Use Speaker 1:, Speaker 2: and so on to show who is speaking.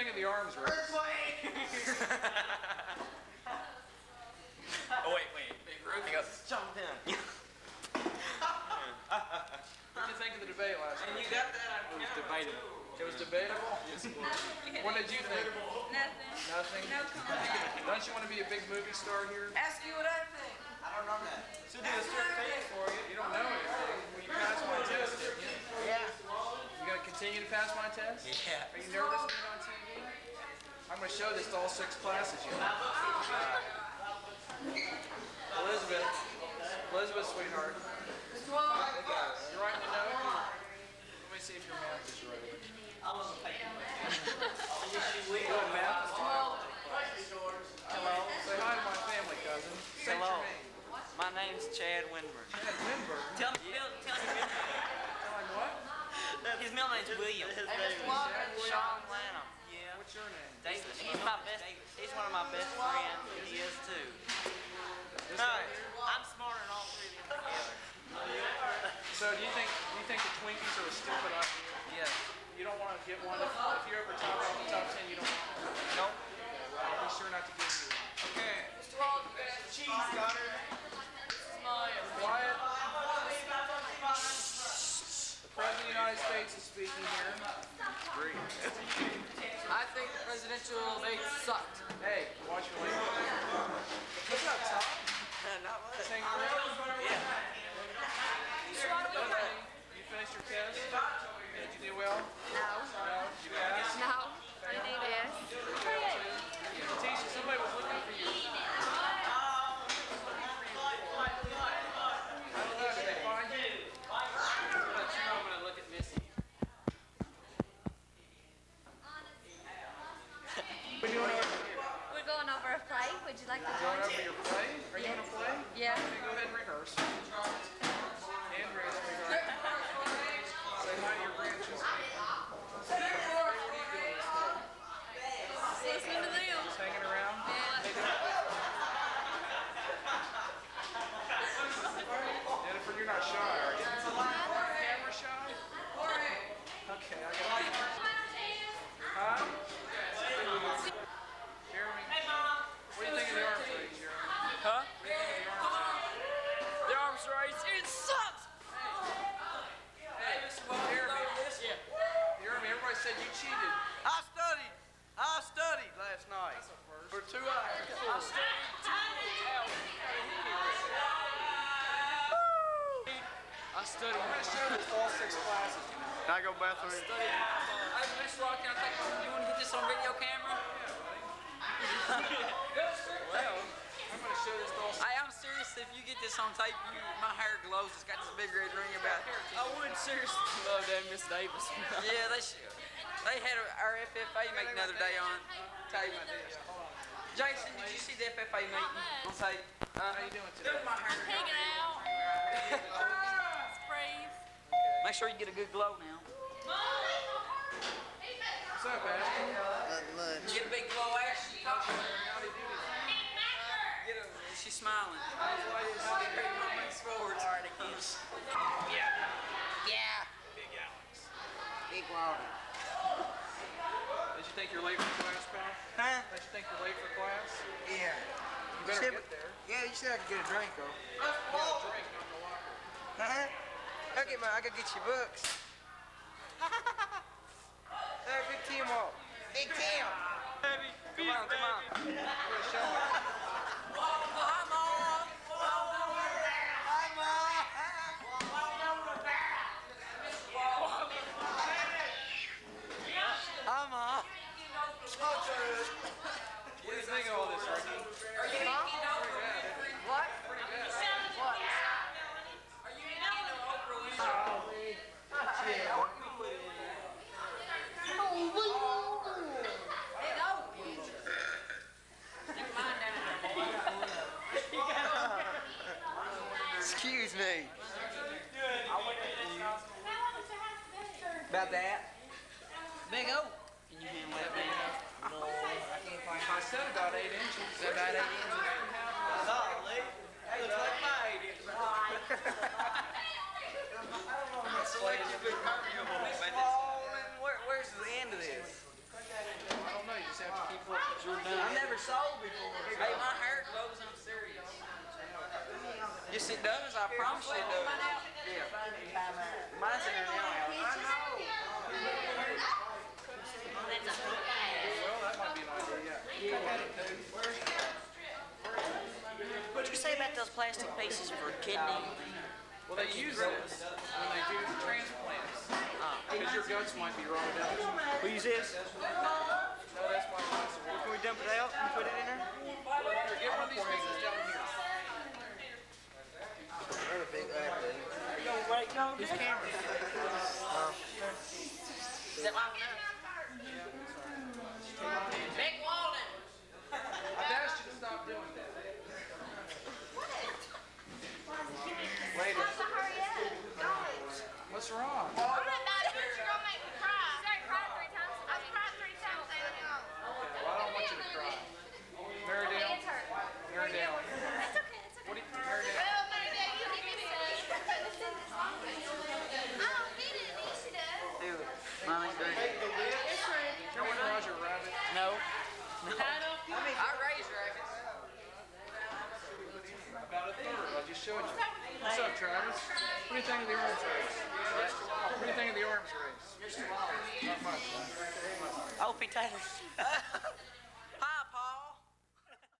Speaker 1: think of the arms race?
Speaker 2: Oh, wait, wait. He goes, jump in.
Speaker 1: What did you think of the debate last night?
Speaker 2: And You got that on
Speaker 1: It was debatable. It was debatable? What did you think?
Speaker 3: Nothing.
Speaker 1: Nothing?
Speaker 3: No comment.
Speaker 1: Don't you want to be a big movie star here?
Speaker 2: Ask you what I think. I don't know that. Should do a strip face for you.
Speaker 1: You don't know anything. Will you pass my test, you?
Speaker 2: Yeah.
Speaker 1: You gonna continue to pass my test?
Speaker 2: Yeah.
Speaker 1: Are you nervous being on TV? I'm gonna show this to all six classes you Elizabeth. Elizabeth, sweetheart. You're writing the note? Let me see if your math is right. Your math is Hello. Say hi to my family, cousin. Say
Speaker 4: Hello.
Speaker 1: your name.
Speaker 4: My name's Chad Winburn.
Speaker 1: Chad Winberg.
Speaker 4: Tell me, tell, tell me his
Speaker 1: Tell him what?
Speaker 4: His middle name's William. Sean Lanham. Yeah.
Speaker 1: What's your name?
Speaker 4: David. He's my best. He's one of my best friends. and He is too. Hi. I'm smarter than all three of them together.
Speaker 1: So do you think do you think the Twinkies are a stupid idea?
Speaker 4: Yes.
Speaker 1: You don't want to get one if, if you're ever top off the top ten. You don't. Want to.
Speaker 4: Nope.
Speaker 1: Well, I'll be sure not to give you. one.
Speaker 2: Okay. Cheese, daughter.
Speaker 1: Quiet. The President of the United States is speaking here.
Speaker 5: I think the presidential debate sucked.
Speaker 1: Hey, watch your language. Look up top.
Speaker 4: Not much.
Speaker 1: Hang.
Speaker 4: Yeah.
Speaker 1: You finished your test? Did you do well?
Speaker 3: No.
Speaker 1: No. Did you pass?
Speaker 3: No. You need this.
Speaker 1: Tisha, somebody was looking for you. I don't know. Did they find you?
Speaker 5: I'm gonna look at Missy.
Speaker 1: What are you doing over here?
Speaker 3: We're going over a play. Would you like to
Speaker 1: Going
Speaker 3: join?
Speaker 1: over your play? Are you going to play?
Speaker 3: Yeah.
Speaker 1: Okay, go ahead and rehearse. Andrea, sweetheart. Say hi to your grandchildren. Hey, what are you doing this day?
Speaker 3: Listening to them.
Speaker 1: Just hanging around?
Speaker 3: Yeah.
Speaker 1: Hey, Jennifer, Jennifer, you're not shy, are you? Camera shy? Okay, I got it. Huh? Jeremy? Hey, Mom. What do you think of the arms race, Jeremy?
Speaker 5: Huh?
Speaker 1: What do you think of the arms race?
Speaker 5: The arms race, it sucks!
Speaker 1: Jeremy, Jeremy, everybody said you cheated.
Speaker 2: I studied. I studied last night for two hours.
Speaker 5: I studied.
Speaker 1: I'm going to show this all six classes.
Speaker 2: Can I go bathroom?
Speaker 5: Hey, Miss Rock, can I take, you wanna get this on video camera?
Speaker 1: Well, I'm going to show this to all six
Speaker 5: Hey, I'm serious, if you get this on tape, you, my hair glows, it's got this big red ring about it. I would seriously love that, Miss Davis. yeah, they should. They had a- our FFA meeting the other day on tape. Jason, did you see the FFA meeting on tape? Uh,
Speaker 1: How you doing today?
Speaker 5: my hair.
Speaker 3: Hanging out. Sprays.
Speaker 5: Make sure you get a good glow now.
Speaker 1: What's up, Ashton?
Speaker 5: Get a big glow action. Get a, she's smiling. That's why it's so great mama in sports. All right, again.
Speaker 4: Big Walden.
Speaker 1: Did you think you're late for class, pal?
Speaker 4: Huh?
Speaker 1: Did you think you're late for class?
Speaker 4: Yeah.
Speaker 1: You better
Speaker 4: Shit,
Speaker 1: get there.
Speaker 4: Yeah, you said I could get a drink, though.
Speaker 1: You got a drink, not the locker.
Speaker 4: Huh? I get my, I gotta get your books. hey, Big Tim up. Big Tim.
Speaker 5: Come on, come on.
Speaker 1: You gotta show me.
Speaker 4: I'm up.
Speaker 1: What do you think of all this, Ricky?
Speaker 4: What? Excuse me. About that?
Speaker 5: Big O. Can you handle that big O?
Speaker 1: I said about eight inches.
Speaker 5: About eight inches.
Speaker 2: Golly. That looks like my idea.
Speaker 4: Where, where's the end of this? I don't know. You just have to keep looking.
Speaker 2: I never sold before.
Speaker 5: Hey, my hair glows. I'm serious. Yes, it does. I promise you it does. Yeah. Mine's in there now. Alex.
Speaker 1: Well, that might be an idea, yeah.
Speaker 4: What'd you say about those plastic pieces for kidney?
Speaker 1: Well, they use this when they do transplants. Ah. Because your guts might be rotted out.
Speaker 4: We use this?
Speaker 1: No, that's my possible.
Speaker 4: Can we dump it out and put it in there?
Speaker 1: Here, get one of these pieces down here.
Speaker 2: They're a big lad, dude.
Speaker 4: No, wait, no.
Speaker 1: Whose camera?
Speaker 4: Is that loud enough?
Speaker 5: Nick Walden.
Speaker 1: I've asked you to stop doing that. Ladies,
Speaker 3: hurry up.
Speaker 1: what's wrong?
Speaker 3: I'm not bad at You're gonna make me cry. Sorry, cried three times. I've cried three times.
Speaker 1: Well, I don't want you to cry. Marydale,
Speaker 3: It's hurt.
Speaker 1: Marydale.
Speaker 3: It's okay. It's okay.
Speaker 1: What do you, Marydale?
Speaker 3: Well, maybe you give me some. I don't need it. Nisha does.
Speaker 4: Do it. Mommy's great.
Speaker 1: You want Roger Rabbit?
Speaker 4: No.
Speaker 5: I raised rabbits.
Speaker 1: About a third. I just showed you. What's up, Travis? What do you think of the arms race? What do you think of the arms race? Not much.
Speaker 4: Pete Taylor.